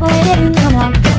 覚えれるか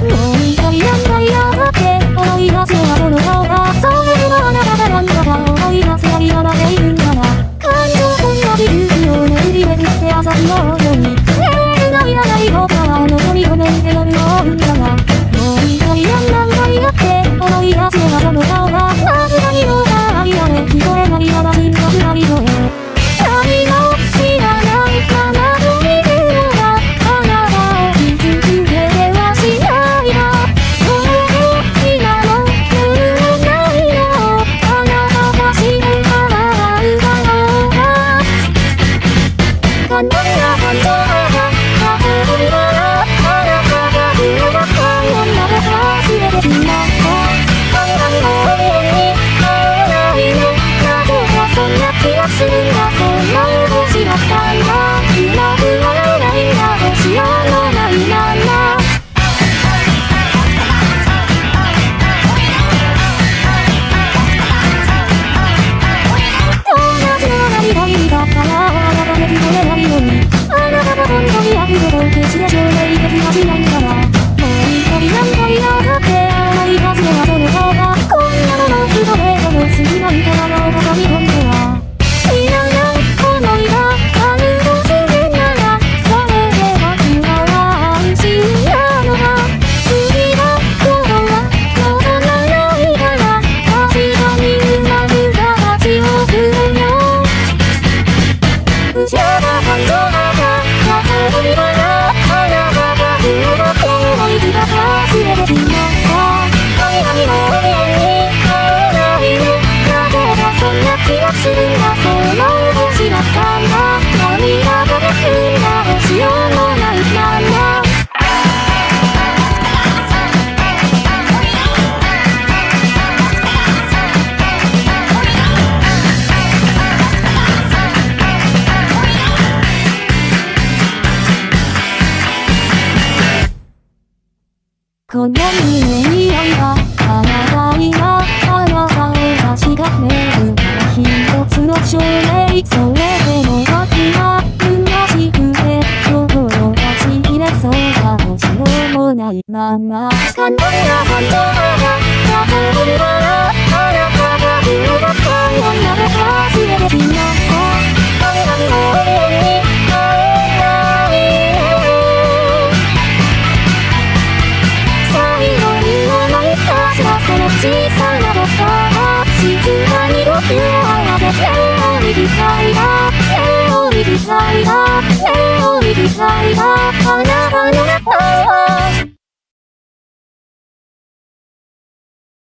動きしなじゃないと気持ちないからもう一回何回やこの胸にあったあなたにはあなたを確かめる。一つの証明それでも時は虚しくて心がちぎれそうだもしようもないままがあなたがったよなら忘れていを吸わせ目を見たいだ目を見たいだ目を見たいだあなたの中は